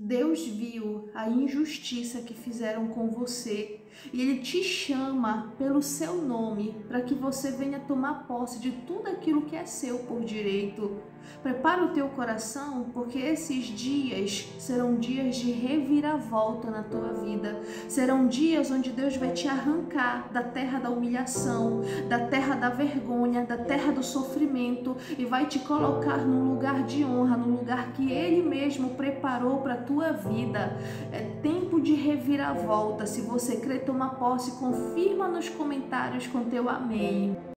Deus viu a injustiça que fizeram com você e Ele te chama pelo seu nome para que você venha tomar posse de tudo aquilo que é seu por direito. Prepara o teu coração, porque esses dias serão dias de reviravolta na tua vida. Serão dias onde Deus vai te arrancar da terra da humilhação, da terra da vergonha, da terra do sofrimento e vai te colocar num lugar de honra, num lugar que Ele mesmo preparou para a tua vida. É tempo de reviravolta. Se você crê, toma posse, confirma nos comentários com teu amém.